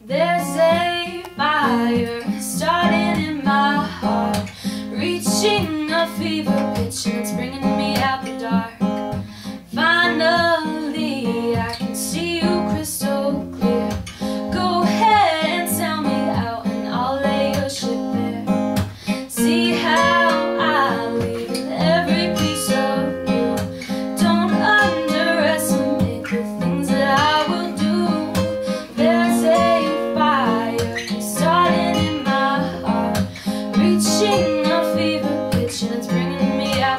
There's a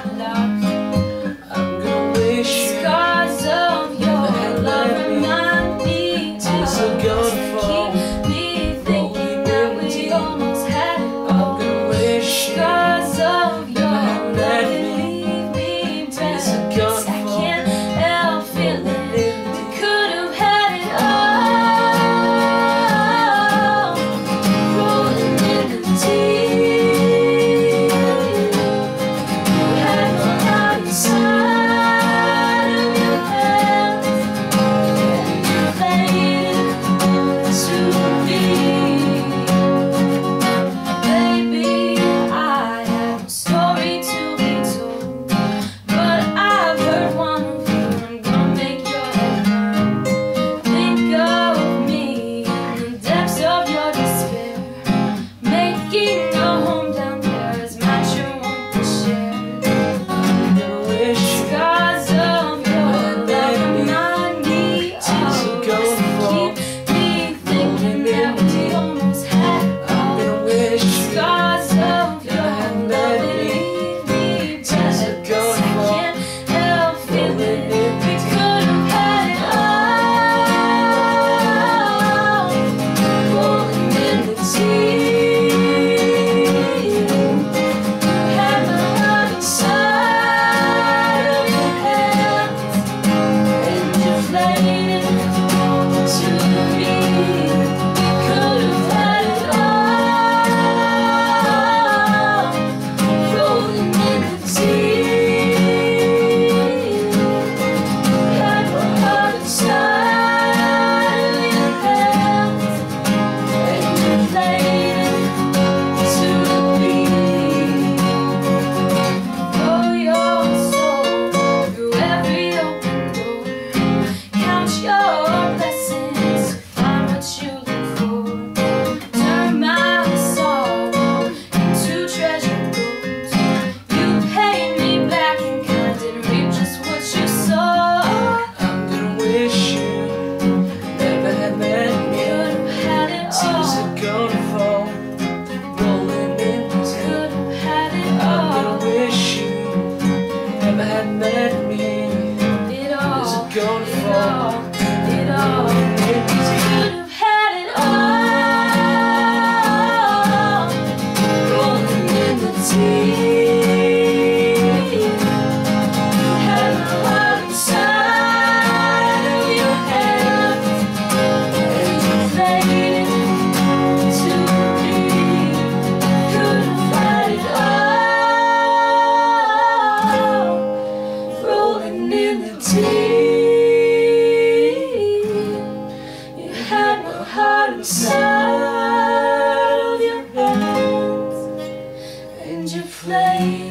bringing the your hands and you play.